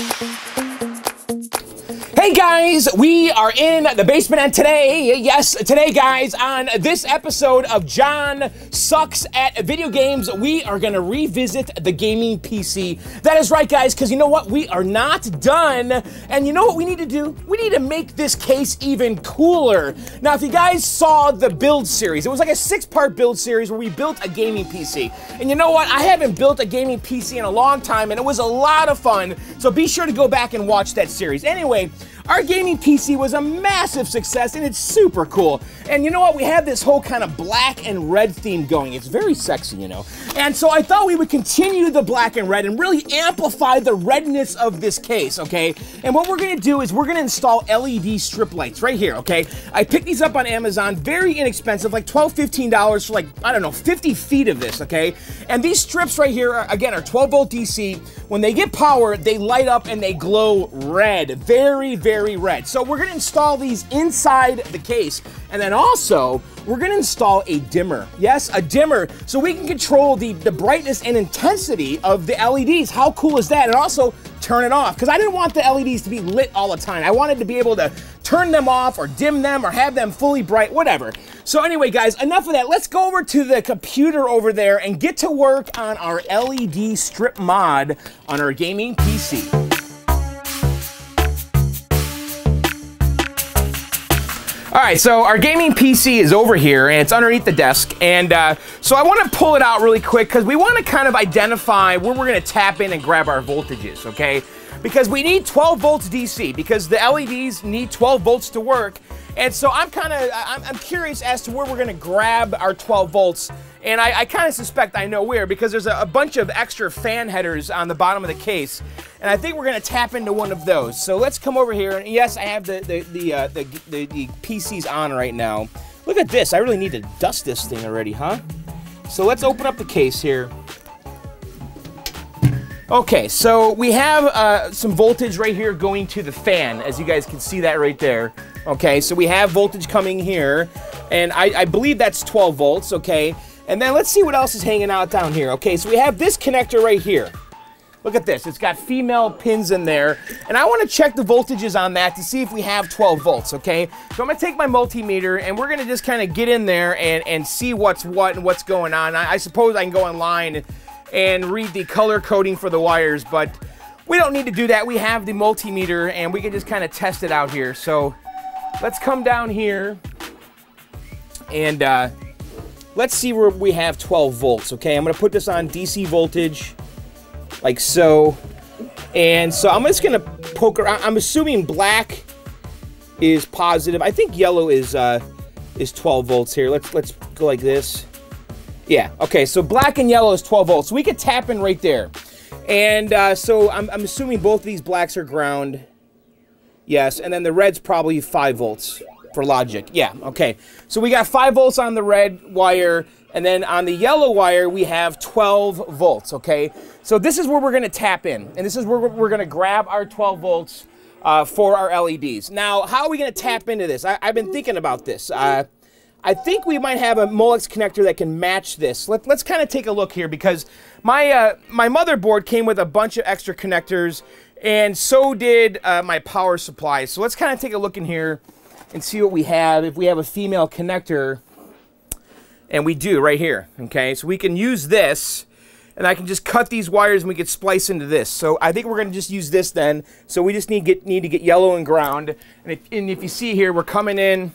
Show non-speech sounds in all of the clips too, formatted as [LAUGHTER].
Thank you. Hey guys, we are in the basement, and today, yes, today, guys, on this episode of John Sucks at Video Games, we are gonna revisit the gaming PC. That is right, guys, because you know what? We are not done. And you know what we need to do? We need to make this case even cooler. Now, if you guys saw the build series, it was like a six part build series where we built a gaming PC. And you know what? I haven't built a gaming PC in a long time, and it was a lot of fun. So be sure to go back and watch that series. Anyway, our gaming PC was a massive success and it's super cool. And you know what? We have this whole kind of black and red theme going. It's very sexy, you know. And so I thought we would continue the black and red and really amplify the redness of this case, okay? And what we're gonna do is we're gonna install LED strip lights right here, okay? I picked these up on Amazon, very inexpensive, like $12, $15 for like, I don't know, 50 feet of this, okay? And these strips right here, are, again, are 12 volt DC. When they get power, they light up and they glow red. Very, very red. So we're gonna install these inside the case. And then also, we're gonna install a dimmer. Yes, a dimmer, so we can control the, the brightness and intensity of the LEDs. How cool is that? And also, turn it off, because I didn't want the LEDs to be lit all the time. I wanted to be able to turn them off or dim them or have them fully bright, whatever. So anyway, guys, enough of that. Let's go over to the computer over there and get to work on our LED strip mod on our gaming PC. All right, so our gaming PC is over here and it's underneath the desk. And uh, so I want to pull it out really quick because we want to kind of identify where we're to tap in and grab our voltages, okay? Because we need 12 volts DC because the LEDs need 12 volts to work. And so I'm kind of, I'm, I'm, curious as to where we're to grab our 12 volts. And I, I kind of suspect I know where because there's a, a bunch of extra fan headers on the bottom of the case. And I think we're going to tap into one of those. So let's come over here. And yes, I have the, the, the, uh, the, the, the PCs on right now. Look at this. I really need to dust this thing already, huh? So let's open up the case here. Okay, so we have uh, some voltage right here going to the fan, as you guys can see that right there. Okay, so we have voltage coming here, and I, I believe that's 12 volts, okay? And then let's see what else is hanging out down here. Okay, so we have this connector right here. Look at this, it's got female pins in there, and I wanna check the voltages on that to see if we have 12 volts, okay? So I'm gonna take my multimeter, and we're gonna just kinda get in there and, and see what's what and what's going on. I, I suppose I can go online and, read the color coding for the wires, but we don't need to do that. We have the multimeter, and we can just kinda test it out here. So let's come down here, and uh, let's see where we have 12 volts, okay? I'm gonna put this on DC voltage, like so. And so I'm just gonna poke around. I'm assuming black is positive. I think yellow is uh, is 12 volts here. Let's let's go like this. Yeah, okay, so black and yellow is 12 volts. So we could tap in right there. And uh, so I'm, I'm assuming both of these blacks are ground. Yes, and then the red's probably 5 volts for logic. Yeah, okay. So we got 5 volts on the red wire, and then on the yellow wire, we have 12 volts, okay? So this is where we're to tap in, and this is where we're to grab our 12 volts uh, for our LEDs. Now, how are we to tap into this? I, have been thinking about this. Uh, I think we might have a Molex connector that can match this. Let, us kind of take a look here because my, uh, my motherboard came with a bunch of extra connectors, and so did uh, my power supply. So let's kind of take a look in here and see what we have. If we have a female connector, and we do right here, okay? So we can use this, and I can just cut these wires and we can splice into this. So I think we're gonna just use this then. So we just need, get, need to get yellow and ground. And if, and if you see here, we're coming in,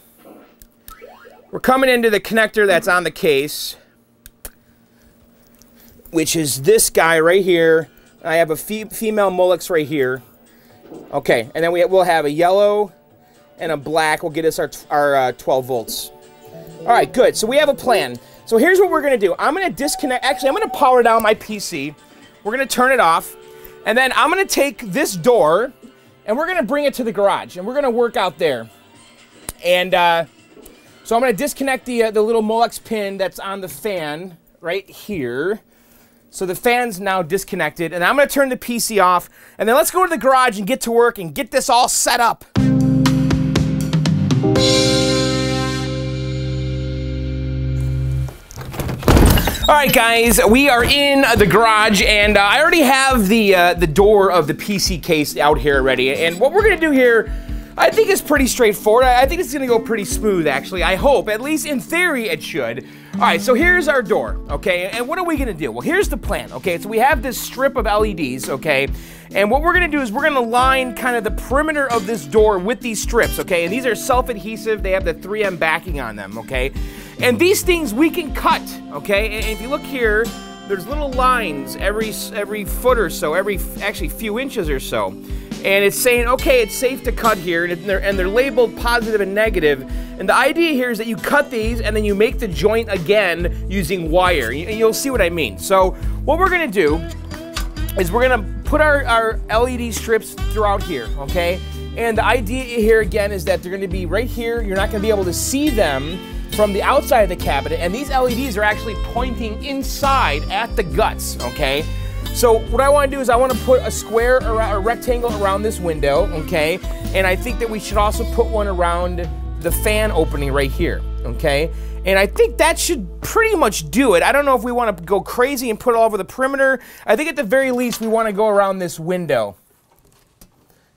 we're coming into the connector that's on the case, which is this guy right here. I have a fe female Molex right here. Okay, and then we, we'll have a yellow and a black will get us our, our uh, 12 volts. All right, good. So we have a plan. So here's what we're going to do. I'm going to disconnect. Actually, I'm going to power down my PC. We're going to turn it off. And then I'm going to take this door and we're going to bring it to the garage. And we're going to work out there. And uh, so I'm going to disconnect the, uh, the little Molex pin that's on the fan right here. So the fan's now disconnected. And I'm going to turn the PC off. And then let's go to the garage and get to work and get this all set up. All right, guys, we are in the garage, and uh, I already have the uh, the door of the PC case out here already. And what we're gonna do here, I think is pretty straightforward. I think it's gonna go pretty smooth, actually. I hope, at least in theory, it should. All right, so here's our door, okay? And what are we gonna do? Well, here's the plan, okay? So we have this strip of LEDs, okay? And what we're gonna do is we're gonna line kind of the perimeter of this door with these strips, okay? And these are self-adhesive. They have the 3M backing on them, okay? And these things we can cut, okay? And if you look here, there's little lines every every foot or so, every actually few inches or so. And it's saying, okay, it's safe to cut here, and they're, and they're labeled positive and negative. And the idea here is that you cut these and then you make the joint again using wire. And you'll see what I mean. So what we're gonna do is we're gonna put our, our LED strips throughout here, okay? And the idea here again is that they're gonna be right here. You're not gonna be able to see them from the outside of the cabinet, and these LEDs are actually pointing inside at the guts, okay? So what I wanna do is I wanna put a square or a rectangle around this window, okay? And I think that we should also put one around the fan opening right here, okay? And I think that should pretty much do it. I don't know if we wanna go crazy and put it all over the perimeter. I think at the very least we wanna go around this window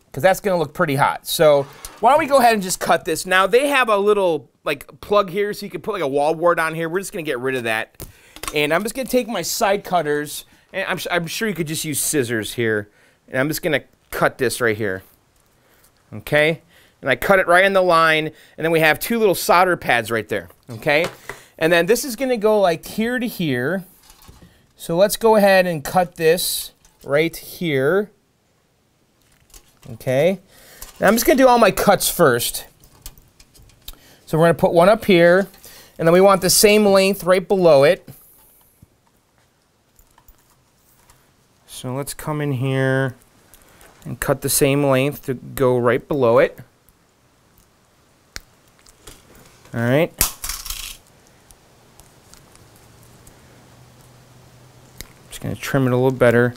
because that's gonna look pretty hot. So why don't we go ahead and just cut this? Now they have a little like plug here so you can put like a wall wart on here. We're just gonna get rid of that. And I'm just gonna take my side cutters and I'm, I'm sure you could just use scissors here. And I'm just gonna cut this right here. Okay? And I cut it right in the line and then we have two little solder pads right there. Okay? And then this is gonna go like here to here. So let's go ahead and cut this right here. Okay? Now I'm just gonna do all my cuts first. So we're going to put one up here, and then we want the same length right below it. So let's come in here and cut the same length to go right below it. All right. Just going to trim it a little better.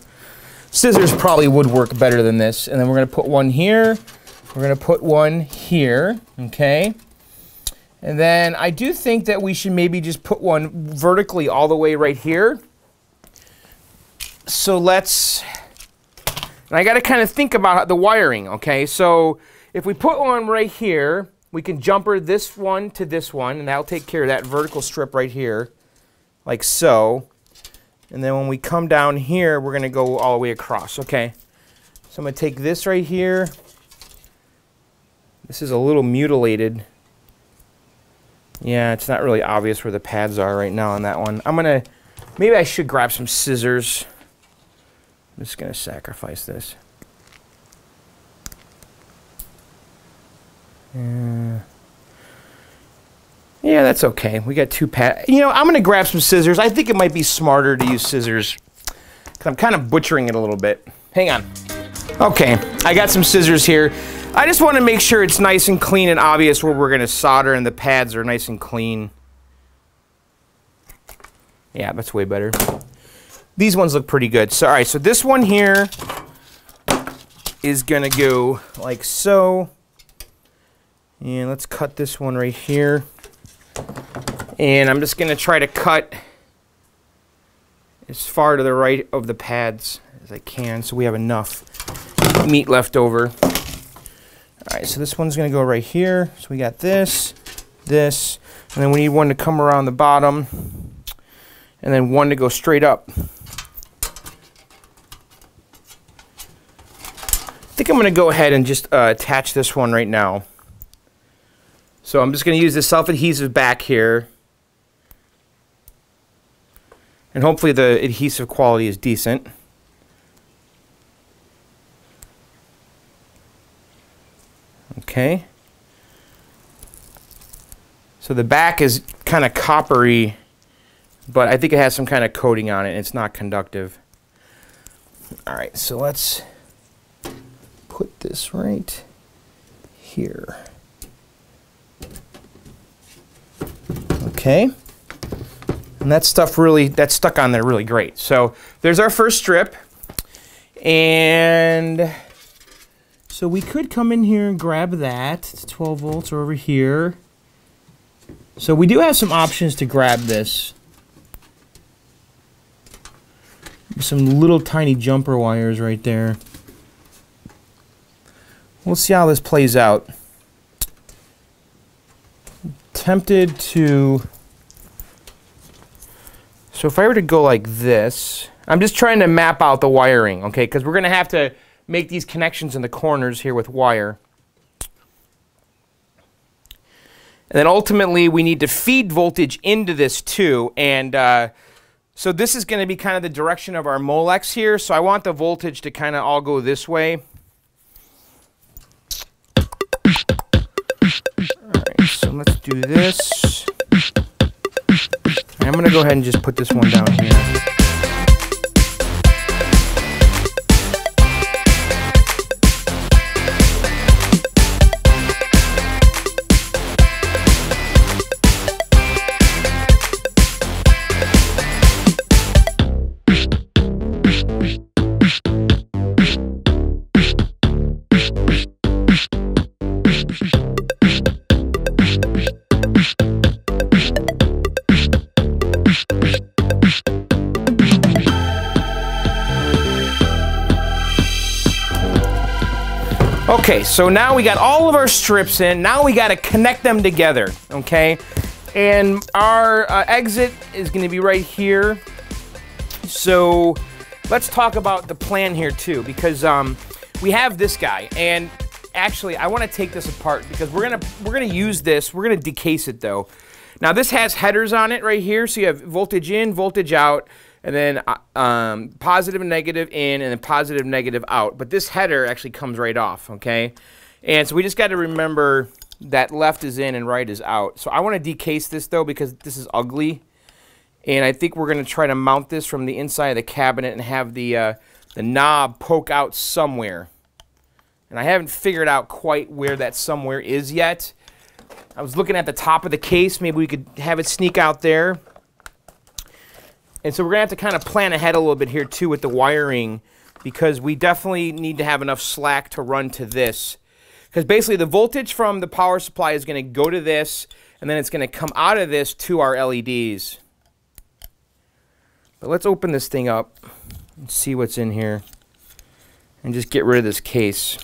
Scissors probably would work better than this. And then we're going to put one here. We're going to put one here, okay? And then I do think that we should maybe just put one vertically all the way right here. So let's, and I got to kind of think about the wiring, okay? So if we put one right here, we can jumper this one to this one, and that'll take care of that vertical strip right here, like so. And then when we come down here, we're going to go all the way across, okay? So I'm to take this right here. This is a little mutilated. Yeah, it's not really obvious where the pads are right now on that one. I'm gonna, maybe I should grab some scissors. I'm just gonna sacrifice this. Yeah. Yeah, that's okay. We got two pads. You know, I'm gonna grab some scissors. I think it might be smarter to use scissors. Cause I'm kind of butchering it a little bit. Hang on. Okay, I got some scissors here. I just want to make sure it's nice and clean and obvious where we're going to solder and the pads are nice and clean. Yeah, that's way better. These ones look pretty good. So, all right, so this one here is going to go like so. And let's cut this one right here. And I'm just going to try to cut as far to the right of the pads as I can so we have enough meat left over. All right, so this one's gonna go right here. So we got this, this, and then we need one to come around the bottom, and then one to go straight up. I think I'm gonna go ahead and just uh, attach this one right now. So I'm just gonna use the self-adhesive back here. And hopefully the adhesive quality is decent. Okay. So the back is kind of coppery, but I think it has some kind of coating on it. And it's not conductive. All right, so let's put this right here. Okay. And that stuff really, that's stuck on there really great. So there's our first strip. And so we could come in here and grab that. It's 12 volts over here. So we do have some options to grab this. Some little tiny jumper wires right there. We'll see how this plays out. Tempted to... So if I were to go like this, I'm just trying to map out the wiring, okay? Because we're going to have to make these connections in the corners here with wire. And then ultimately, we need to feed voltage into this too. And uh, so this is going to be kind of the direction of our Molex here. So I want the voltage to kind of all go this way. So let's do this. I'm going to go ahead and just put this one down here. Okay, so now we got all of our strips in. Now we got to connect them together, okay? And our uh, exit is going to be right here. So let's talk about the plan here too, because um, we have this guy, and actually I want to take this apart because we're gonna we're gonna use this. We're gonna decase it though. Now this has headers on it right here, so you have voltage in, voltage out and then uh, um, positive and negative in, and then positive negative out. But this header actually comes right off, okay? And so we just got to remember that left is in and right is out. So I want to decase this though because this is ugly. And I think we're going to try to mount this from the inside of the cabinet and have the, uh, the knob poke out somewhere. And I haven't figured out quite where that somewhere is yet. I was looking at the top of the case. Maybe we could have it sneak out there. And so we're going to have to kind of plan ahead a little bit here too with the wiring because we definitely need to have enough slack to run to this. Because basically the voltage from the power supply is going to go to this and then it's going to come out of this to our LEDs. But let's open this thing up and see what's in here and just get rid of this case.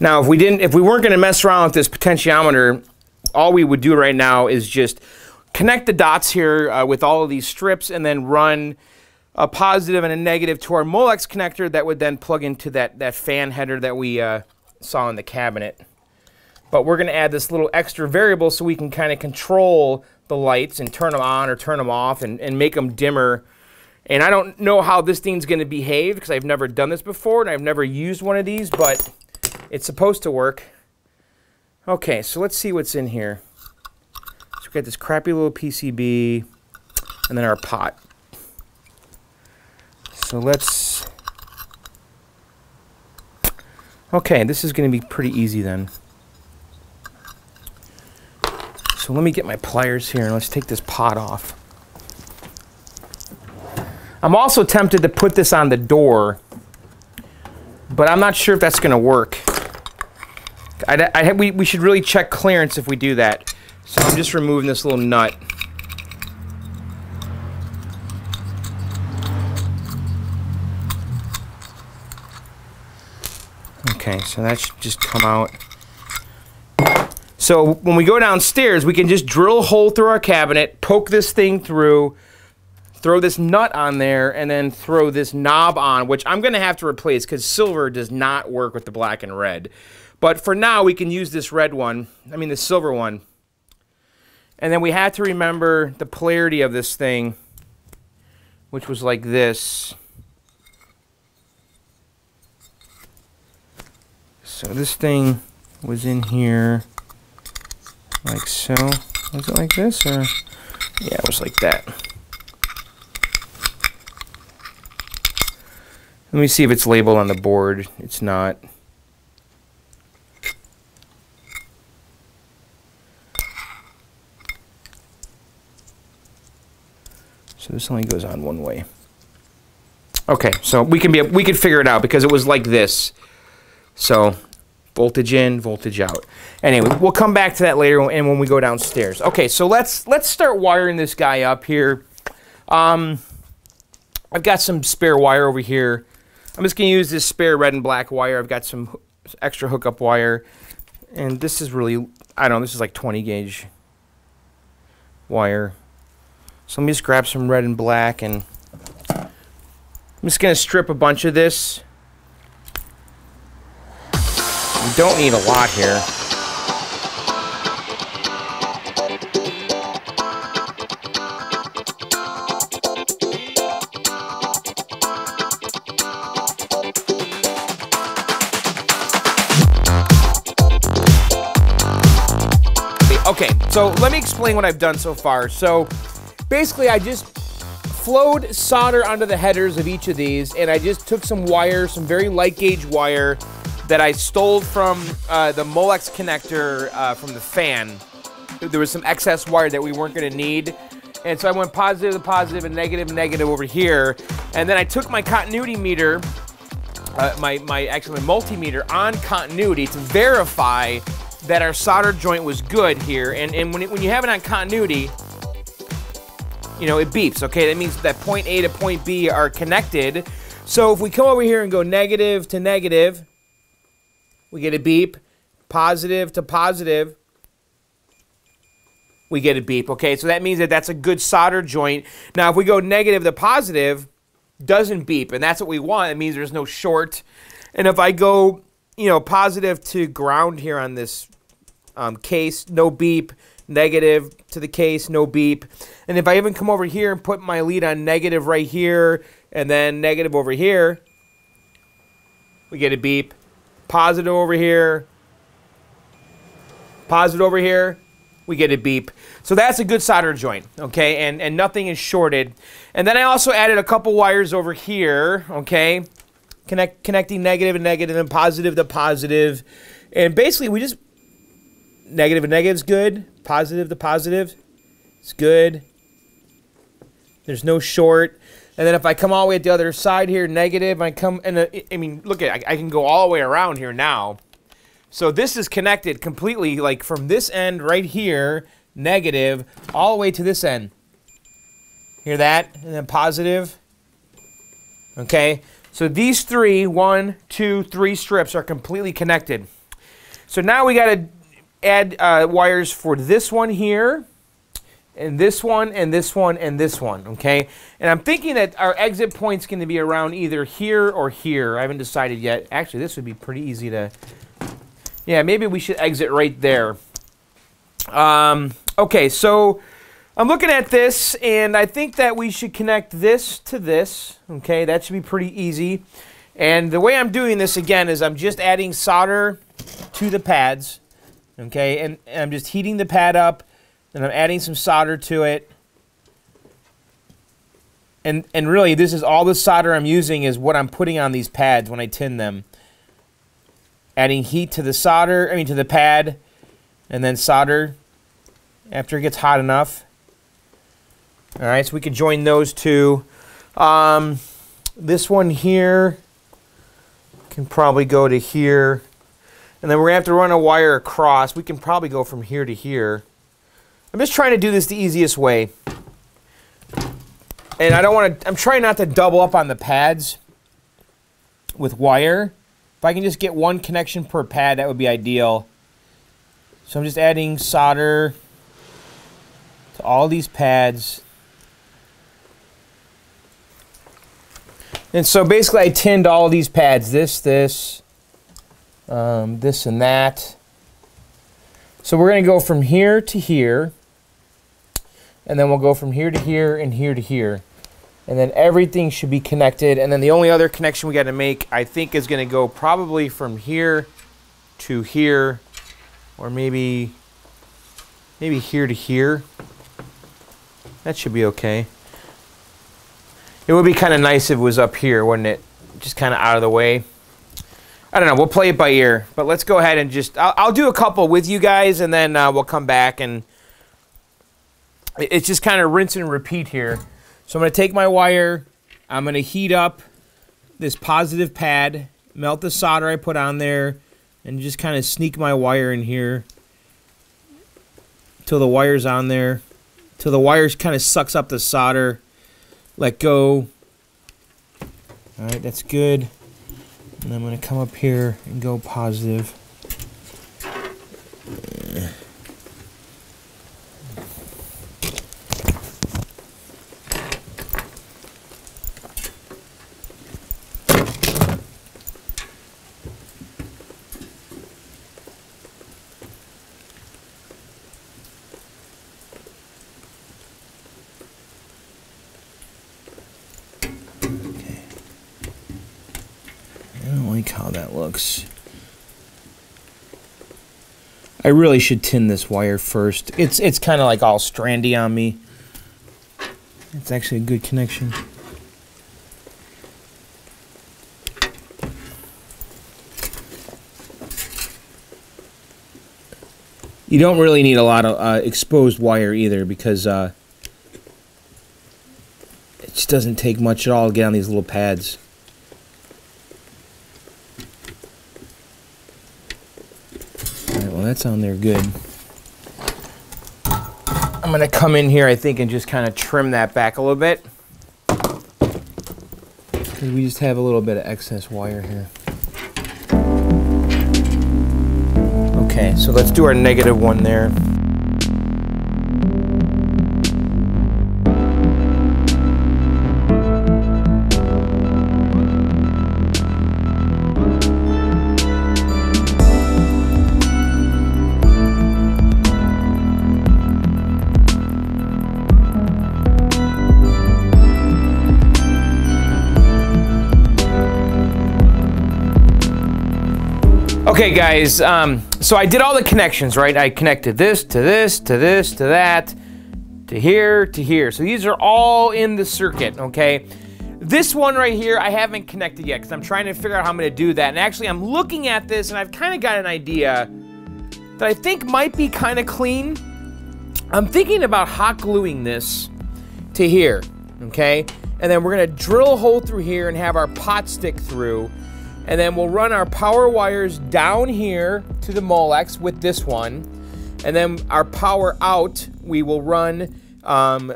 Now, if we didn't, if we weren't going to mess around with this potentiometer, all we would do right now is just connect the dots here uh, with all of these strips and then run a positive and a negative to our Molex connector that would then plug into that, that fan header that we uh, saw in the cabinet. But we're going to add this little extra variable so we can kind of control the lights and turn them on or turn them off and, and make them dimmer. And I don't know how this thing's going to behave because I've never done this before and I've never used one of these, but it's supposed to work. Okay, so let's see what's in here. So we've got this crappy little PCB and then our pot. So let's... Okay, this is going to be pretty easy then. So let me get my pliers here and let's take this pot off. I'm also tempted to put this on the door, but I'm not sure if that's going to work. I, I, we, we should really check clearance if we do that. So I'm just removing this little nut. Okay, so that should just come out. So when we go downstairs, we can just drill a hole through our cabinet, poke this thing through, throw this nut on there, and then throw this knob on, which I'm going to have to replace because silver does not work with the black and red. But for now, we can use this red one, I mean the silver one. And then we have to remember the polarity of this thing, which was like this. So this thing was in here like so. Was it like this or? Yeah, it was like that. Let me see if it's labeled on the board. It's not. So this only goes on one way. Okay, so we can be we can figure it out because it was like this. So voltage in, voltage out. Anyway, we'll come back to that later and when we go downstairs. Okay, so let's let's start wiring this guy up here. Um, I've got some spare wire over here. I'm just gonna use this spare red and black wire. I've got some extra hookup wire, and this is really I don't know. This is like 20 gauge wire. So let me just grab some red and black and I'm just going to strip a bunch of this. We don't need a lot here. So let me explain what I've done so far. So basically I just flowed solder onto the headers of each of these, and I just took some wire, some very light gauge wire that I stole from uh, the Molex connector uh, from the fan. There was some excess wire that we weren't going to need. And so I went positive to positive and negative negative over here. And then I took my continuity meter, uh, my, my actually my multimeter on continuity to verify that our solder joint was good here. And, and when, it, when you have it on continuity, you know, it beeps, okay? That means that point A to point B are connected. So if we come over here and go negative to negative, we get a beep. Positive to positive, we get a beep, okay? So that means that that's a good solder joint. Now, if we go negative to positive, doesn't beep, and that's what we want. It means there's no short. And if I go, you know, positive to ground here on this um, case, no beep negative to the case, no beep. And if I even come over here and put my lead on negative right here, and then negative over here, we get a beep. Positive over here, positive over here, we get a beep. So that's a good solder joint, okay? And, and nothing is shorted. And then I also added a couple wires over here, okay? Connect, connecting negative and negative and positive to positive. And basically we just, negative and negative is good positive to positive. It's good. There's no short. And then if I come all the way at the other side here, negative, I come, and uh, I mean, look at, I, I can go all the way around here now. So this is connected completely, like from this end right here, negative, all the way to this end. Hear that? And then positive. Okay, so these three, one, two, three strips are completely connected. So now we got to add uh, wires for this one here, and this one, and this one, and this one, okay? And I'm thinking that our exit point's going to be around either here or here. I haven't decided yet. Actually, this would be pretty easy to... Yeah, maybe we should exit right there. Um, okay, so I'm looking at this, and I think that we should connect this to this, okay? That should be pretty easy. And the way I'm doing this, again, is I'm just adding solder to the pads. Okay, and, and I'm just heating the pad up, and I'm adding some solder to it. And, and really, this is all the solder I'm using is what I'm putting on these pads when I tin them. Adding heat to the solder, I mean to the pad, and then solder after it gets hot enough. All right, so we can join those two. Um, this one here can probably go to here. And then we're going to have to run a wire across. We can probably go from here to here. I'm just trying to do this the easiest way. And I don't want to, I'm trying not to double up on the pads with wire. If I can just get one connection per pad, that would be ideal. So I'm just adding solder to all these pads. And so basically I tinned all these pads, this, this, um, this and that. So we're going to go from here to here, and then we'll go from here to here and here to here. And then everything should be connected. And then the only other connection we got to make, I think, is going to go probably from here to here, or maybe, maybe here to here. That should be okay. It would be kind of nice if it was up here, wouldn't it? Just kind of out of the way. I don't know. We'll play it by ear, but let's go ahead and just. I'll, I'll do a couple with you guys, and then uh, we'll come back and it's just kind of rinse and repeat here. So I'm going to take my wire. I'm going to heat up this positive pad, melt the solder I put on there, and just kind of sneak my wire in here till the wire's on there, till the wires kind of sucks up the solder. Let go. All right, that's good. And I'm going to come up here and go positive. like how that I really should tin this wire first. It's it's kind of like all strandy on me. It's actually a good connection. You don't really need a lot of uh, exposed wire either because uh, it just doesn't take much at all to get on these little pads. That's on there good. I'm going to come in here, I think, and just kind of trim that back a little bit. Because we just have a little bit of excess wire here. Okay, so let's do our negative one there. Okay, guys, um, so I did all the connections, right? I connected this to this to this to that to here to here. So these are all in the circuit, okay? This one right here, I haven't connected yet because I'm trying to figure out how I'm going to do that. And actually, I'm looking at this and I've kind of got an idea that I think might be kind of clean. I'm thinking about hot gluing this to here, okay? And then we're going to drill a hole through here and have our pot stick through and then we'll run our power wires down here to the Molex with this one. And then our power out, we will run um,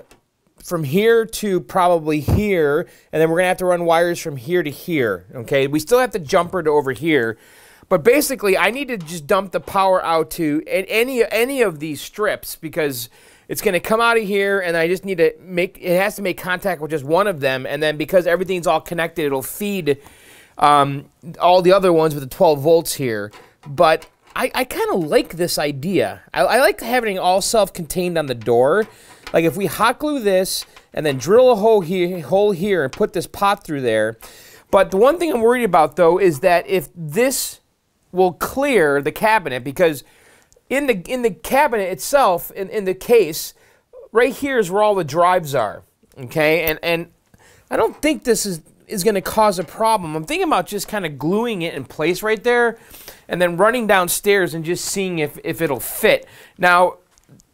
from here to probably here. And then we're to have to run wires from here to here. Okay, we still have the jumper to over here. But basically, I need to just dump the power out to any any of these strips because it's going to come out of here, and I just need to make it has to make contact with just one of them, and then because everything's all connected, it'll feed um, all the other ones with the 12 volts here. But I, I kind of like this idea. I, I like having it all self-contained on the door. Like if we hot glue this and then drill a hole here, hole here and put this pot through there. But the one thing I'm worried about though is that if this will clear the cabinet because in the in the cabinet itself, in, in the case, right here is where all the drives are. Okay, and and I don't think this is is going to cause a problem. I'm thinking about just kind of gluing it in place right there and then running downstairs and just seeing if, if it'll fit. Now,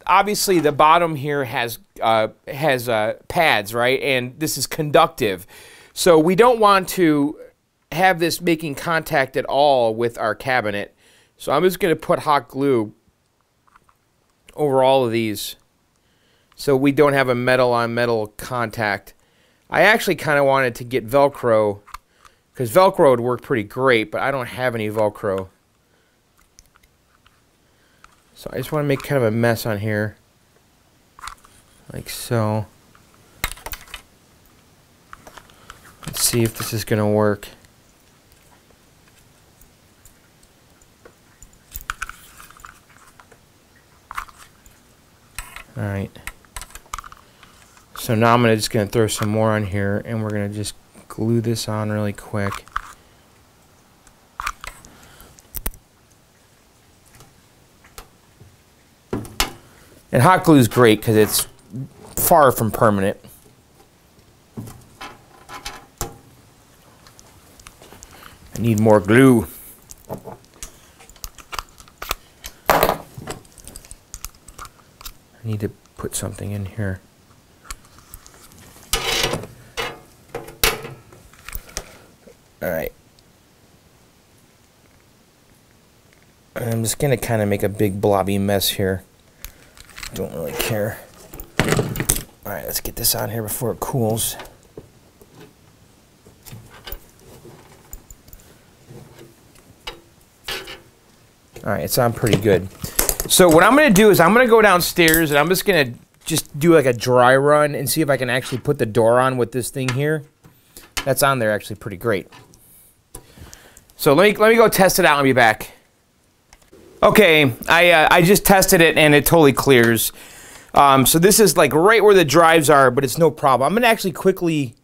obviously the bottom here has uh, has uh, pads, right? And this is conductive. So we don't want to have this making contact at all with our cabinet. So I'm just going to put hot glue over all of these so we don't have a metal on metal contact. I actually kind of wanted to get Velcro because Velcro would work pretty great, but I don't have any Velcro. So I just want to make kind of a mess on here. Like so. Let's see if this is going to work. Alright. So now I'm gonna just going to throw some more on here and we're going to just glue this on really quick. And hot glue is great because it's far from permanent. I need more glue. I need to put something in here. I'm just going to kind of make a big blobby mess here. Don't really care. All right, let's get this on here before it cools. All right, it's on pretty good. So what I'm gonna do is I'm gonna go downstairs and I'm just gonna just do like a dry run and see if I can actually put the door on with this thing here. That's on there actually pretty great. So let me let me go test it out and be back. Okay, I uh, I just tested it and it totally clears. Um, so this is like right where the drives are, but it's no problem. I'm gonna actually quickly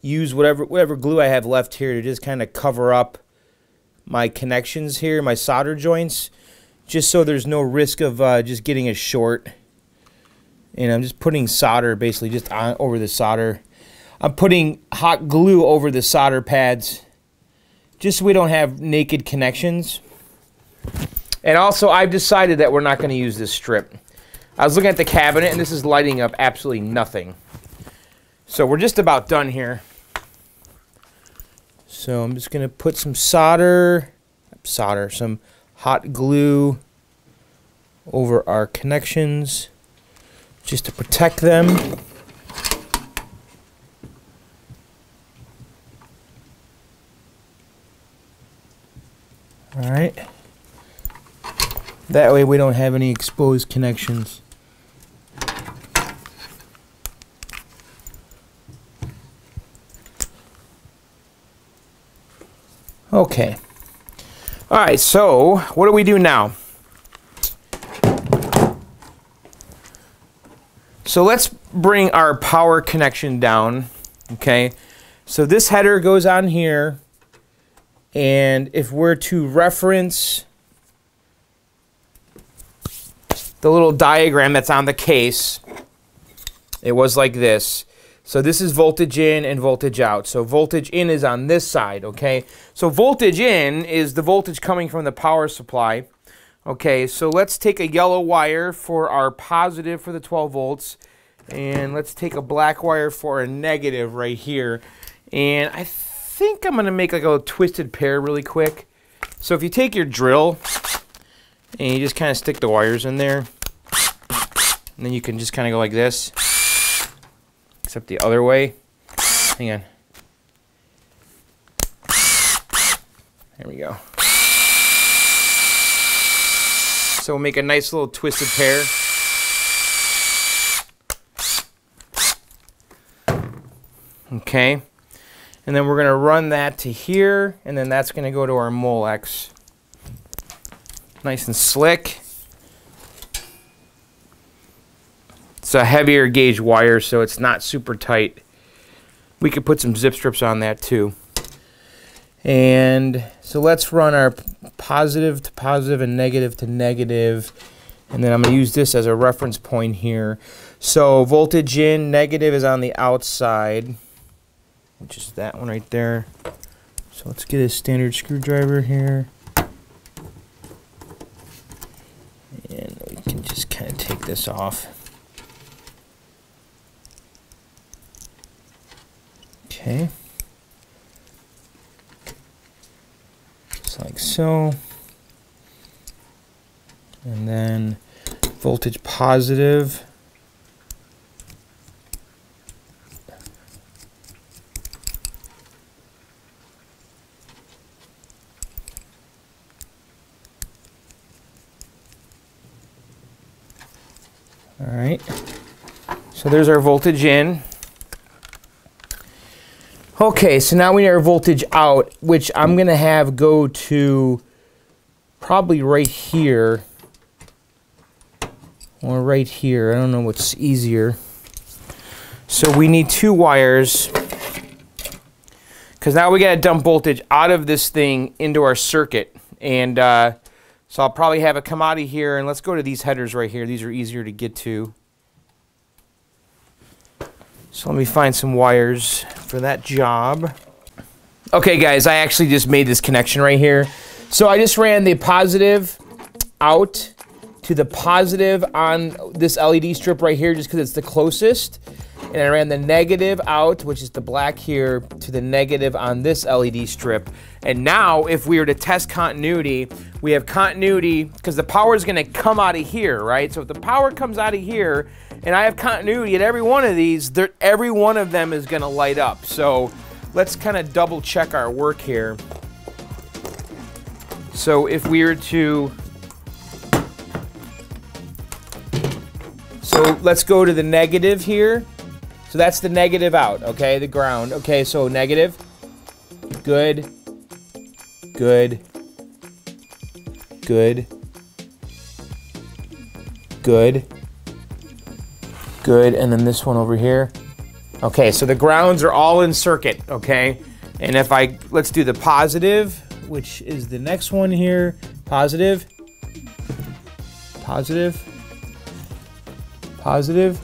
use whatever whatever glue I have left here to just kind of cover up my connections here, my solder joints, just so there's no risk of uh, just getting a short. And I'm just putting solder basically just on over the solder. I'm putting hot glue over the solder pads just so we don't have naked connections. And also, I've decided that we're not going to use this strip. I was looking at the cabinet, and this is lighting up absolutely nothing. So we're just about done here. So I'm just going to put some solder, solder, some hot glue over our connections just to protect them. All right. That way we don't have any exposed connections. Okay. All right, so what do we do now? So let's bring our power connection down, okay? So this header goes on here, and if we're to reference the little diagram that's on the case, it was like this. So this is voltage in and voltage out. So voltage in is on this side, okay? So voltage in is the voltage coming from the power supply. Okay, so let's take a yellow wire for our positive for the 12 volts. And let's take a black wire for a negative right here. And I think I'm going to make like a twisted pair really quick. So if you take your drill and you just kind of stick the wires in there. And then you can just kind of go like this except the other way. Hang on. There we go. So we'll make a nice little twisted pair. Okay. And then we're going to run that to here, and then that's going to go to our Molex. Nice and slick. It's a heavier gauge wire, so it's not super tight. We could put some zip strips on that too. And so let's run our positive to positive and negative to negative. And then I'm going to use this as a reference point here. So voltage in, negative is on the outside, which is that one right there. So let's get a standard screwdriver here. And we can just kind of take this off. Okay. Just like so. And then voltage positive. All right. So there's our voltage in. Okay, so now we need our voltage out, which I'm going to have go to probably right here or right here. I don't know what's easier. So we need two wires because now we got to dump voltage out of this thing into our circuit. And uh, so I'll probably have it come out of here. And let's go to these headers right here. These are easier to get to. So let me find some wires for that job. Okay, guys, I actually just made this connection right here. So I just ran the positive out to the positive on this LED strip right here just because it's the closest. And I ran the negative out, which is the black here, to the negative on this LED strip. And now, if we were to test continuity, we have continuity because the power is going to come out of here, right? So if the power comes out of here, and I have continuity at every one of these, every one of them is going to light up. So let's kind of double check our work here. So if we were to So let's go to the negative here. So that's the negative out, okay? The ground. Okay, so negative. Good. Good. Good. Good. Good. And then this one over here. Okay, so the grounds are all in circuit, okay? And if I, let's do the positive, which is the next one here. Positive. Positive positive,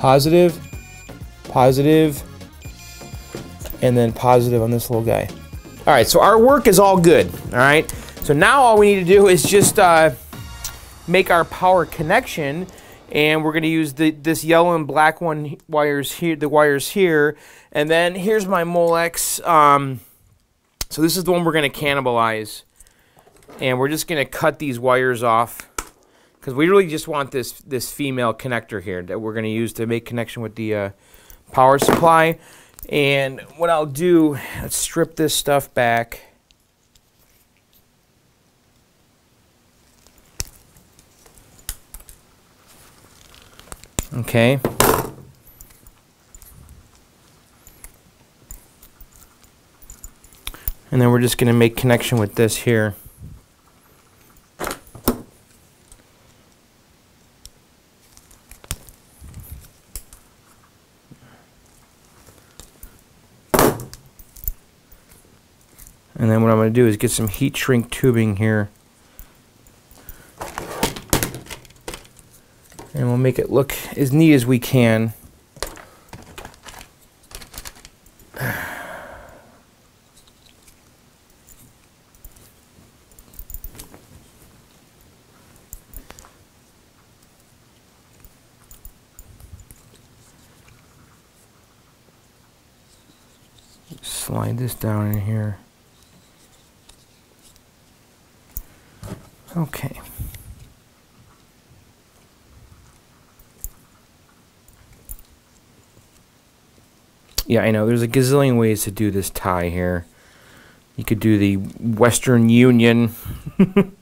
positive, positive, and then positive on this little guy. All right, so our work is all good, all right? So now all we need to do is just uh, make our power connection and we're going to use the, this yellow and black one wires here, the wires here, and then here's my Molex. Um, so this is the one we're going to cannibalize, and we're just going to cut these wires off because we really just want this this female connector here that we're going to use to make connection with the uh, power supply. And what I'll do, let's strip this stuff back. Okay. And then we're just going to make connection with this here. And what I'm going to do is get some heat shrink tubing here. And we'll make it look as neat as we can. Slide this down in here. Okay. Yeah, I know. There's a gazillion ways to do this tie here. You could do the Western Union. [LAUGHS] you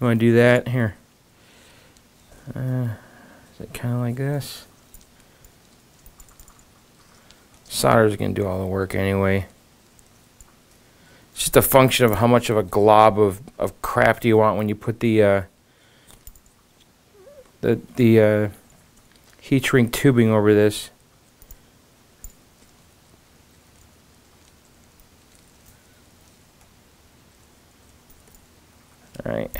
want to do that? Here. Uh, is it kind of like this? Solder's going to do all the work anyway. It's just a function of how much of a glob of, of crap do you want when you put the uh, the the uh, heat shrink tubing over this. All right.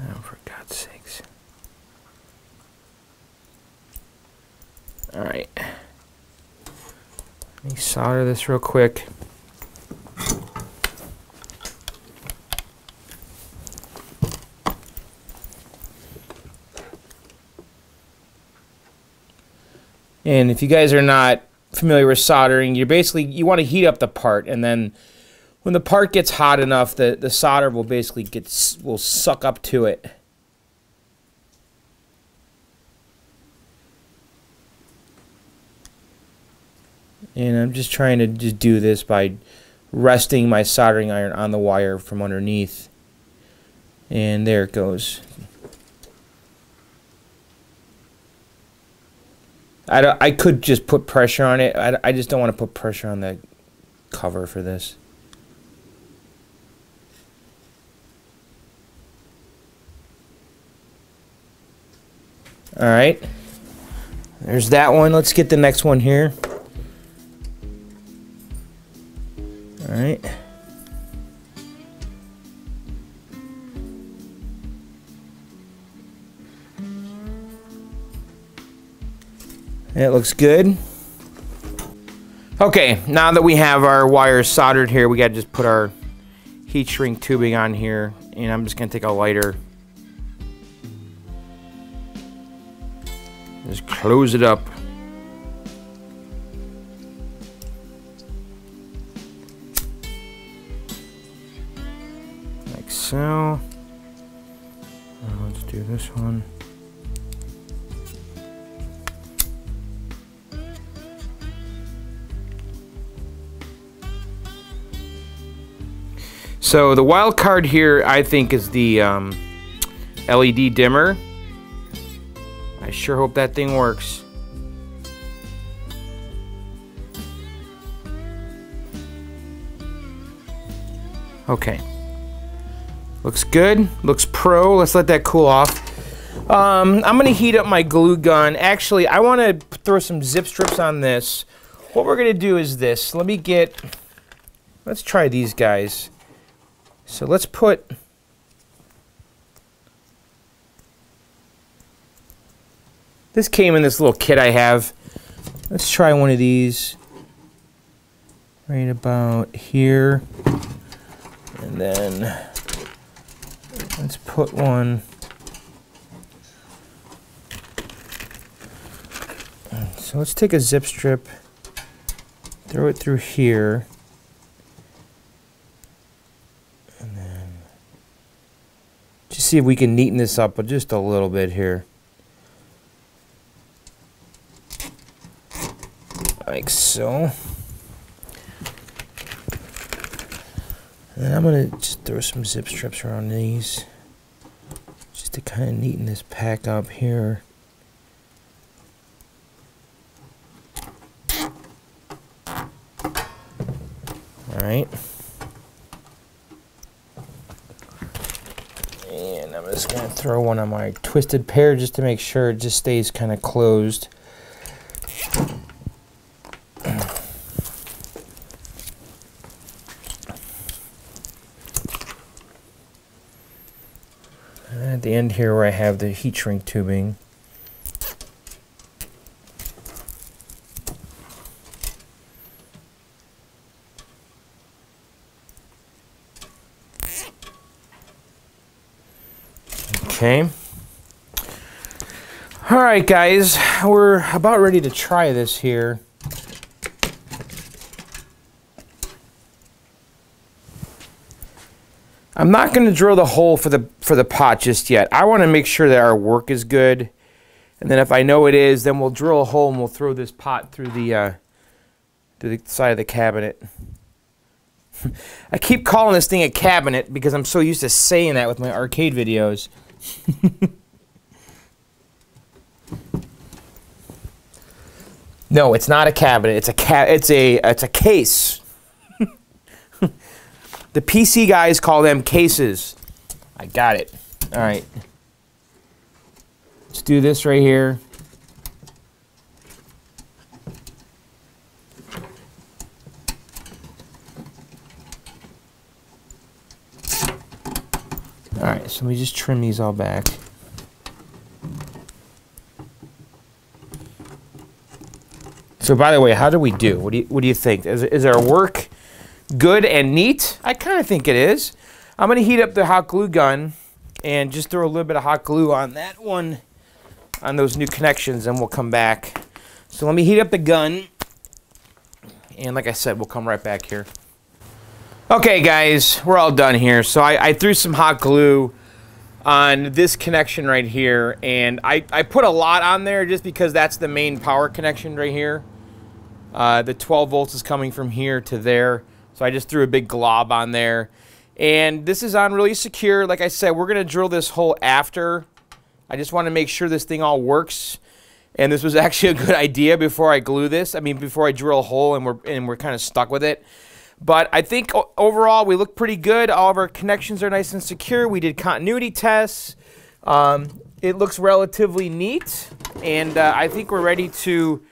Oh, for God's sakes. Alright. Let me solder real quick. And if you guys are not familiar with soldering, you're basically, you want to heat up the part and then when the part gets hot enough, the, the solder will basically get, will suck up to it. And I'm just trying to just do this by resting my soldering iron on the wire from underneath. And there it goes. I, don't, I could just put pressure on it. I, I just don't want to put pressure on the cover for this. Alright. There's that one. Let's get the next one here. Alright. It looks good. Okay, now that we have our wires soldered here, we got to just put our heat shrink tubing on here, and I'm just gonna take a lighter. Just close it up. So the wild card here, I think, is the um, LED dimmer. I sure hope that thing works. Okay. Looks good. Looks pro. Let's let that cool off. Um, I'm going to heat up my glue gun. Actually, I want to throw some zip strips on this. What we're going to do is this. Let me get... Let's try these guys. So let's put This came in this little kit I have. Let's try one of these right about here. And then let's put one So let's take a zip strip, throw it through here. See if we can neaten this up just a little bit here. Like so. And I'm going to just throw some zip strips around these. Just to kind of neaten this pack up here. Alright. And I'm just going to throw one on my twisted pair just to make sure it just stays kind of closed. And at the end here where I have the heat shrink tubing, Okay. All right, guys, we're about ready to try this here. I'm not going to drill the hole for the for the pot just yet. I want to make sure that our work is good. And then if I know it is, then we'll drill a hole and we'll throw this pot through the uh, through the side of the cabinet. [LAUGHS] I keep calling this thing a cabinet because I'm so used to saying that with my arcade videos. No, it's not a cabinet. It's a ca it's a it's a case. [LAUGHS] the PC guys call them cases. I got it. All right. Let's do this right here. Alright, so let me just trim these all back. So by the way, how do we do? What do you, what do you think? Is, is our work good and neat? I kind of think it is. I'm going to heat up the hot glue gun and just throw a little bit of hot glue on that one, on those new connections, and we'll come back. So let me heat up the gun. And like I said, we'll come right back here. Okay, guys, we're all done here. So I, I, threw some hot glue on this connection right here, and I, I put a lot on there just because that's the main power connection right here. Uh, the 12 volts is coming from here to there, so I just threw a big glob on there. And this is on really secure. Like I said, we're going to drill this hole after. I just want to make sure this thing all works. And this was [LAUGHS] actually a good idea before I glue this. I mean, before I drill a hole and we're, and we're kind of stuck with it. But I think overall we look pretty good. All of our connections are nice and secure. We did continuity tests. Um, it looks relatively neat. And uh, I think we're ready to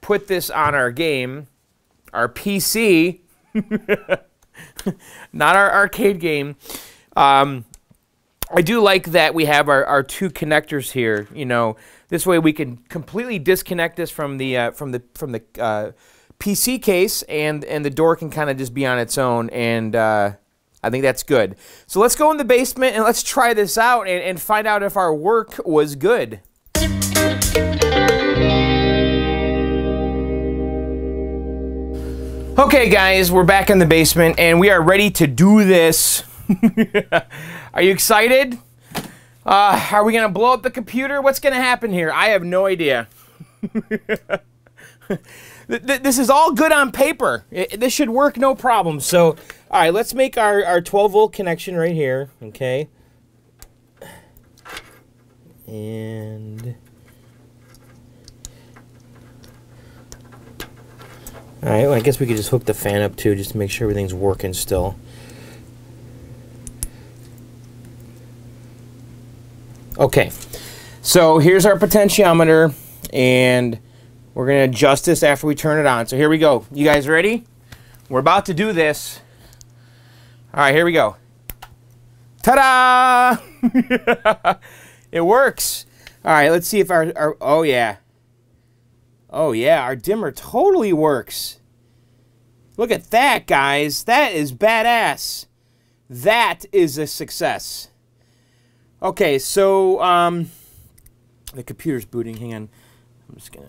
put this on our game, our PC, [LAUGHS] not our arcade game. Um, I do like that we have our, our two connectors here. You know, this way we can completely disconnect this from the uh, from the from the uh, PC case, and and the door can kind of just be on its own. And uh, I think that's good. So let's go in the basement and let's try this out and, and find out if our work was good. Okay, guys, we're back in the basement and we are ready to do this. [LAUGHS] are you excited? Uh, are we gonna blow up the computer? What's gonna happen here? I have no idea. [LAUGHS] this is all good on paper. It, this should work no problem. So, all right, let's make our, our 12 volt connection right here, okay? And... All right, well, I guess we could just hook the fan up too, just to make sure everything's working still. Okay, so here's our potentiometer, and we're going to adjust this after we turn it on. So here we go. You guys ready? We're about to do this. All right, here we go. Ta-da! [LAUGHS] it works. All right, let's see if our, our, oh yeah. Oh yeah, our dimmer totally works. Look at that, guys. That is badass. That is a success. Okay, so um, the computer's booting. Hang on. I'm just gonna.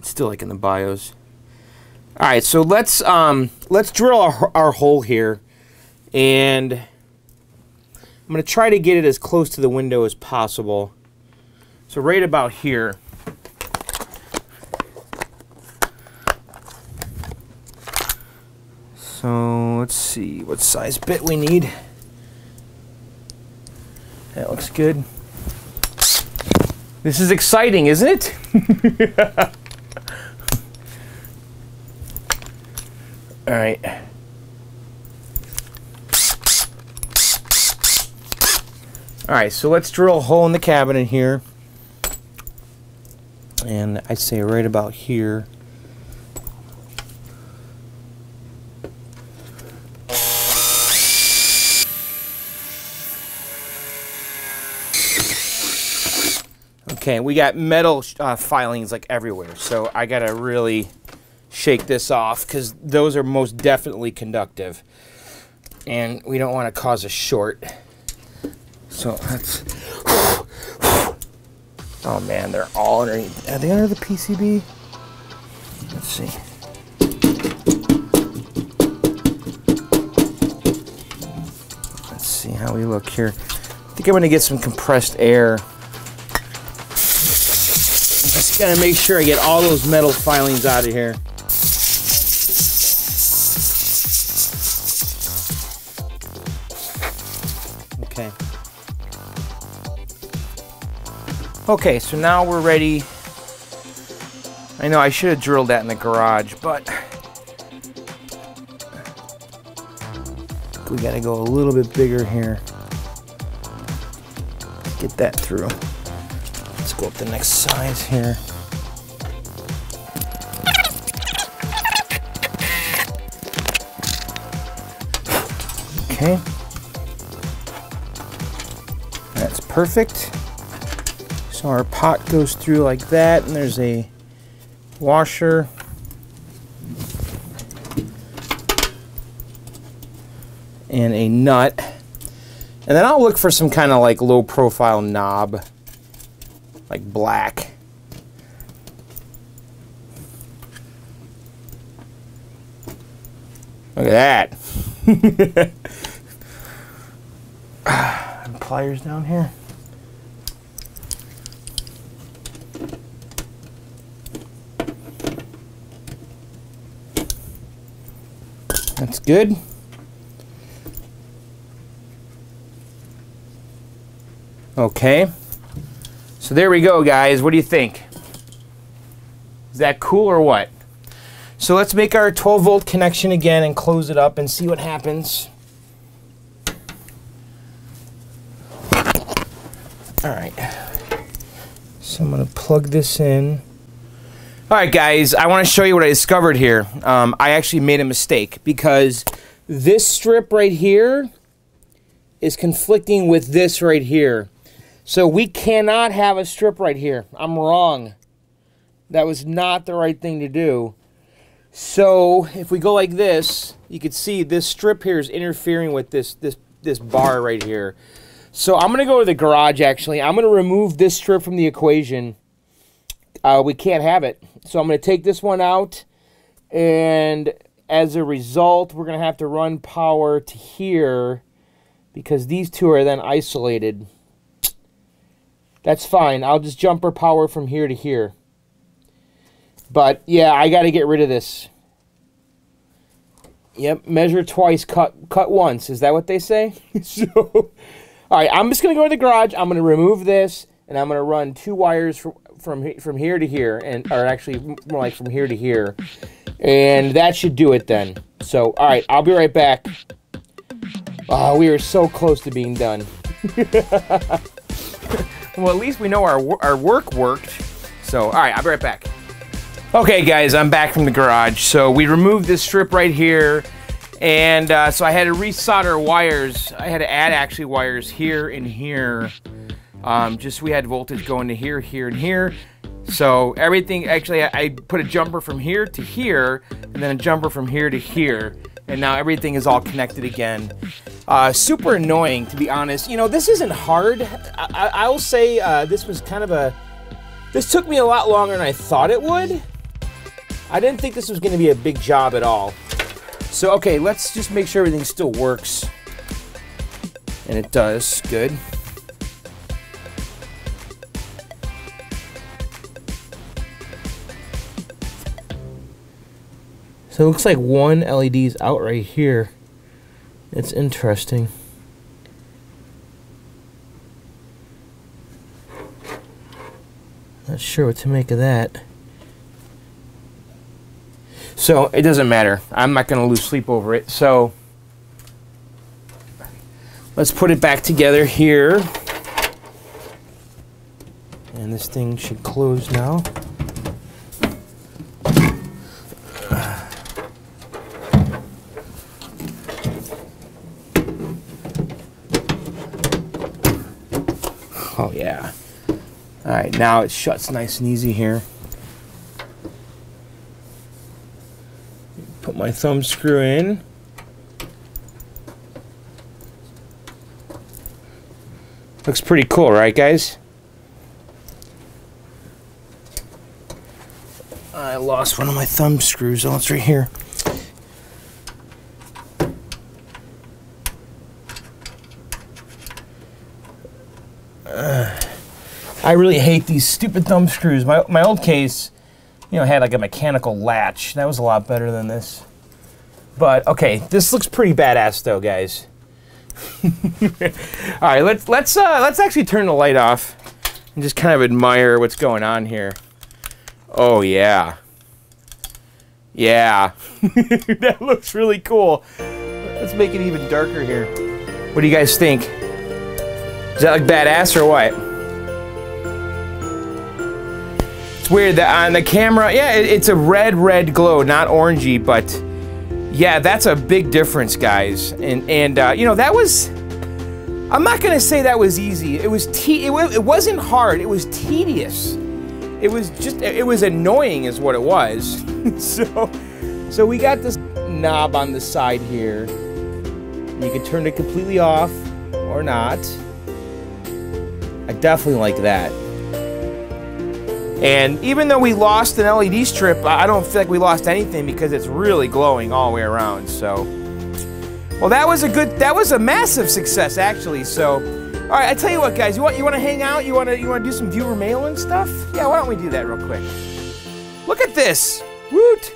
It's still like in the BIOS. All right, so let's um, let's drill our, our hole here, and I'm gonna try to get it as close to the window as possible. So right about here. So let's see what size bit we need. That looks good. This is exciting, isn't it? [LAUGHS] All right. All right, so let's drill a hole in the cabinet here. And I'd say right about here. Okay, we got metal uh, filings like everywhere, so I gotta really shake this off because those are most definitely conductive. And we don't want to cause a short. So that's... Oh man, they're all underneath. Are they under the PCB? Let's see. Let's see how we look here. I think I'm going to get some compressed air just gotta make sure I get all those metal filings out of here. Okay, so now we're ready. I know I should have drilled that in the garage, but we gotta go a little bit bigger here. Get that through Let's go up the next size here. Okay. That's perfect. So our pot goes through like that, and there's a washer. And a nut. And then I'll look for some kind of like low profile knob like black. Look at that. [LAUGHS] pliers down here. That's good. Okay. So there we go, guys. What do you think? Is that cool or what? So let's make our 12 volt connection again and close it up and see what happens. All right. So I'm going to plug this in. All right, guys, I want to show you what I discovered here. Um, I actually made a mistake because this strip right here is conflicting with this right here. So we cannot have a strip right here. I'm wrong. That was not the right thing to do. So if we go like this, you can see this strip here is interfering with this this this bar right here. So I'm gonna go to the garage actually. I'm gonna remove this strip from the equation. Uh, we can't have it. So I'm gonna take this one out and as a result, we're gonna have to run power to here because these two are then isolated. That's fine. I'll just jumper power from here to here. But yeah, I got to get rid of this. Yep, measure twice, cut cut once. Is that what they say? [LAUGHS] so, all right, I'm just gonna go to the garage. I'm gonna remove this, and I'm gonna run two wires from from from here to here, and or actually more like from here to here, and that should do it then. So, all right, I'll be right back. Oh, we are so close to being done. [LAUGHS] well, at least we know our our work worked. So, all right, I'll be right back. Okay, guys, I'm back from the garage. So we removed this strip right here, and uh, so I had to resolder wires. I had to add actually wires here and here. Um, just we had voltage going to here, here, and here. So everything, actually, I, I put a jumper from here to here, and then a jumper from here to here, and now everything is all connected again. Uh, super annoying, to be honest. You know, this isn't hard. I, I will say uh, this was kind of a. This took me a lot longer than I thought it would. I didn't think this was going to be a big job at all. So, okay, let's just make sure everything still works. And it does. Good. So it looks like one LED is out right here. It's interesting. Not sure what to make of that. So it doesn't matter. I'm not going to lose sleep over it. So let's put it back together here. And this thing should close now. Oh yeah. All right, now it shuts nice and easy here. Put my thumb screw in. Looks pretty cool, right guys? I lost one of my thumb screws. Oh, it's right here. I really hate these stupid thumb screws. My, my old case you know, had like a mechanical latch. That was a lot better than this. But okay, this looks pretty badass though, guys. [LAUGHS] All right, let's let's uh, let's actually turn the light off and just kind of admire what's going on here. Oh yeah, yeah, [LAUGHS] that looks really cool. Let's make it even darker here. What do you guys think? Is that like badass or what? Weird that on the camera, yeah, it, it's a red, red glow, not orangey, but yeah, that's a big difference, guys. And and uh, you know that was. I'm not gonna say that was easy. It was te- it, it wasn't hard. It was tedious. It was just it was annoying, is what it was. [LAUGHS] so so we got this knob on the side here. You can turn it completely off or not. I definitely like that. And even though we lost an LED strip, I don't feel like we lost anything because it's really glowing all the way around. So, well, that was a good, that was a massive success actually. So, all right, I tell you what, guys, you want you want to hang out? You want to you want to do some viewer mail and stuff? Yeah, why don't we do that real quick? Look at this, woot!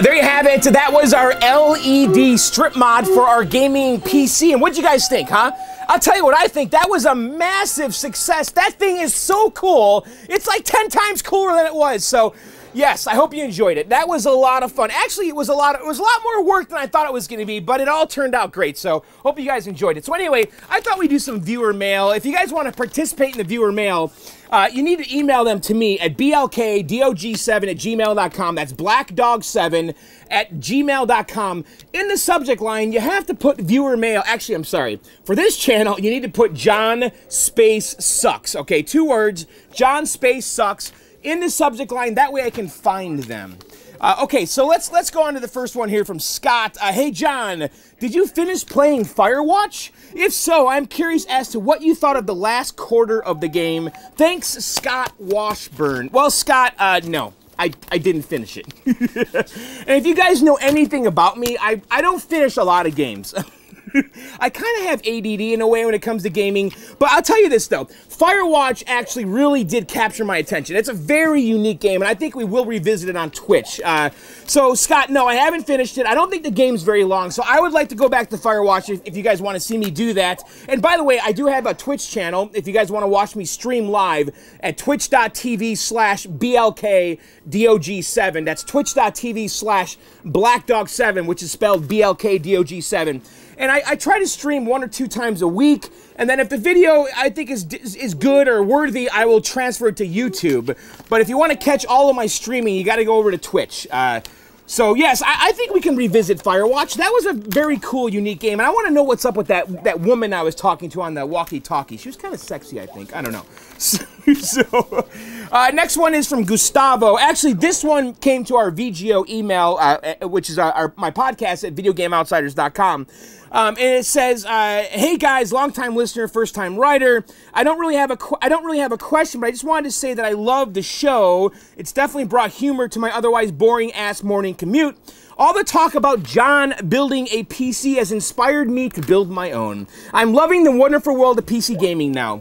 There you have it. That was our LED strip mod for our gaming PC. And what'd you guys think, huh? I'll tell you what I think. That was a massive success. That thing is so cool. It's like 10 times cooler than it was. So, Yes, I hope you enjoyed it. That was a lot of fun. Actually, it was a lot. Of, it was a lot more work than I thought it was going to be, but it all turned out great. So hope you guys enjoyed it. So anyway, I thought we'd do some viewer mail. If you guys want to participate in the viewer mail, uh, you need to email them to me at blkdog7 at gmail.com. That's blackdog7 at gmail.com. In the subject line, you have to put viewer mail. Actually, I'm sorry. For this channel, you need to put John Space Sucks. Okay, two words. John Space Sucks in the subject line. That way I can find them. Uh, okay, so let's let's go on to the first one here from Scott. Uh, hey John, did you finish playing Firewatch? If so, I'm curious as to what you thought of the last quarter of the game. Thanks, Scott Washburn. Well, Scott, uh, no. I, I didn't finish it. [LAUGHS] and if you guys know anything about me, I, I don't finish a lot of games. [LAUGHS] [LAUGHS] I kind of have ADD in a way when it comes to gaming, but I'll tell you this though. Firewatch actually really did capture my attention. It's a very unique game, and I think we will revisit it on Twitch. Uh, so, Scott, no, I haven't finished it. I don't think the game's very long, so I would like to go back to Firewatch if, if you guys want to see me do that. And by the way, I do have a Twitch channel if you guys want to watch me stream live at twitch.tv slash BLKDOG7. That's twitch.tv slash BlackDog7, which is spelled BLKDOG7 and I, I, try to stream one or two times a week. And then if the video I think is is good or worthy, I will transfer it to YouTube. But if you want to catch all of my streaming, you got to go over to Twitch. Uh, so yes, I, I, think we can revisit Firewatch. That was a very cool, unique game, and I want to know what's up with that that woman I was talking to on the walkie-talkie. She was kind of sexy, I think. I don't know. [LAUGHS] So, uh, next one is from Gustavo. Actually, this one came to our VGO email, uh, uh, which is our, our, my podcast at VideoGameOutsiders.com. Um, and it says, uh, "Hey guys, long-time listener, first-time writer. I don't really have a I don't really have a question, but I just wanted to say that I love the show. It's definitely brought humor to my otherwise boring ass morning commute." All the talk about John building a PC has inspired me to build my own. I'm loving the wonderful world of PC gaming now.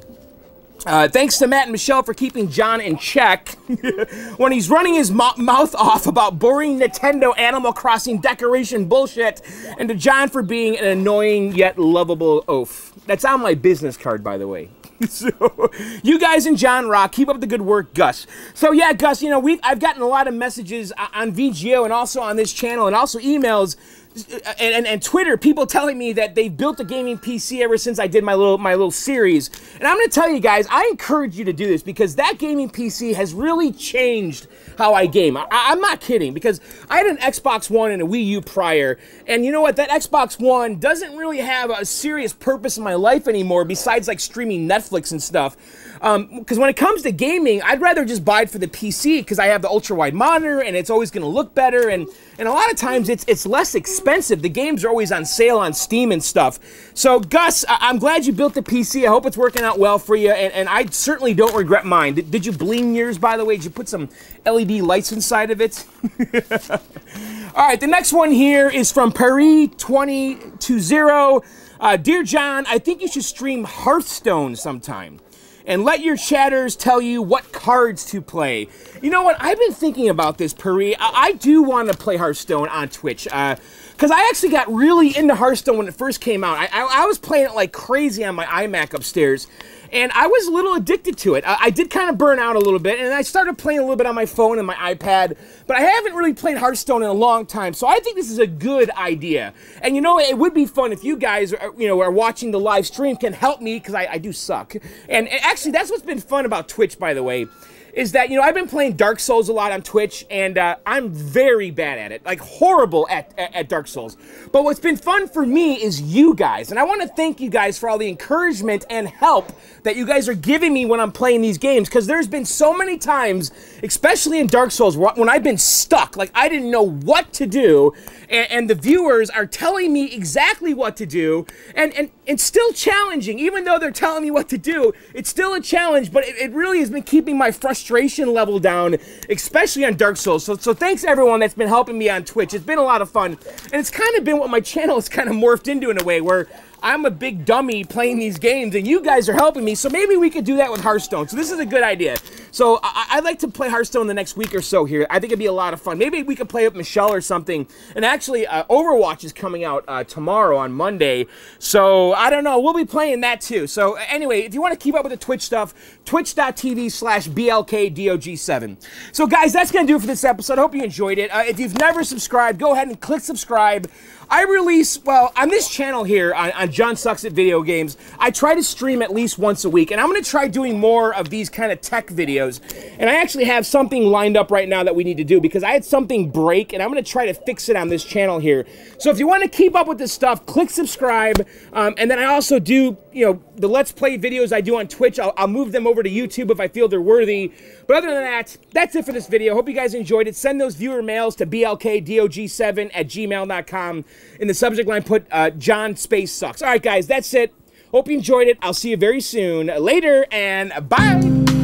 Uh, thanks to Matt and Michelle for keeping John in check [LAUGHS] when he's running his mouth off about boring Nintendo Animal Crossing decoration bullshit, and to John for being an annoying yet lovable oaf. That's on my business card, by the way. [LAUGHS] so, you guys and John Rock, keep up the good work, Gus. So yeah, Gus, you know we've I've gotten a lot of messages on VGO and also on this channel and also emails and, and, and, Twitter, people telling me that they've built a gaming PC ever since I did my little my little series. And I'm to tell you guys, I encourage you to do this because that gaming PC has really changed how I game. I, am not kidding because I had an Xbox One and a Wii U prior, and you know what? That Xbox One doesn't really have a serious purpose in my life anymore besides like streaming Netflix and stuff. Because um, when it comes to gaming, I'd rather just buy it for the PC because I have the ultra wide monitor and it's always going to look better. And, and a lot of times it's, it's less expensive. The games are always on sale on Steam and stuff. So, Gus, I- am glad you built the PC. I hope it's working out well for you. And, and I certainly don't regret mine. Did, did you bling yours, by the way? Did you put some LED lights inside of it? [LAUGHS] All right, the next one here is from Paris220. Uh, Dear John, I think you should stream Hearthstone sometime and let your chatters tell you what cards to play. You know what? I've been thinking about this, Puri. I, I do want to play Hearthstone on Twitch. because uh, I actually got really into Hearthstone when it first came out. I, I, I was playing it like crazy on my iMac upstairs and I was a little addicted to it. I, I, did kind of burn out a little bit, and I started playing a little bit on my phone and my iPad, but I haven't really played Hearthstone in a long time, so I think this is a good idea. And you know, it would be fun if you guys, are, you know, are watching the live stream can help me because I, I do suck. And, and actually, that's what's been fun about Twitch, by the way is that, you know, I've been playing Dark Souls a lot on Twitch, and uh, I'm very bad at it. Like, horrible at, at, at, Dark Souls. But what's been fun for me is you guys. And I want to thank you guys for all the encouragement and help that you guys are giving me when I'm playing these games. Because there's been so many times, especially in Dark Souls, when I've been stuck. Like, I didn't know what to do. And, and the viewers are telling me exactly what to do. And, and it's still challenging. Even though they're telling me what to do, it's still a challenge. But it, it really has been keeping my frustration frustration level down, especially on Dark Souls. So, so thanks everyone that's been helping me on Twitch. It's been a lot of fun. And it's kind of been what my [LAUGHS] channel has kind of morphed into in a way where I'm a big dummy playing these games, and you guys are helping me. So maybe we could do that with Hearthstone. So this is a good idea. So I, would like to play Hearthstone the next week or so here. I think it'd be a lot of fun. Maybe we could play with Michelle or something. And actually, uh, Overwatch is coming out uh, tomorrow on Monday. So I don't know. We'll be playing that too. So anyway, if you want to keep up with the Twitch stuff, twitch.tv slash BLKDOG7. So guys, that's going to do it for this episode. I hope you enjoyed it. Uh, if you've never subscribed, go ahead and click subscribe. I release, well, on this channel here, on, on, John Sucks at Video Games, I try to stream at least once a week, and I'm going to try doing more of these kind of tech videos. And I actually have something lined up right now that we need to do, because I had something break, and I'm going to try to fix it on this channel here. So if you want to keep up with this stuff, click subscribe, um, and then I also do, you know, the Let's Play videos I do on Twitch, I'll, I'll move them over to YouTube if I feel they're worthy. But other than that, that's it for this video. Hope you guys enjoyed it. Send those viewer mails to blkdog7 at gmail.com. In the subject line, put uh, John Space Sucks. All right, guys, that's it. Hope you enjoyed it. I'll see you very soon. Later, and bye.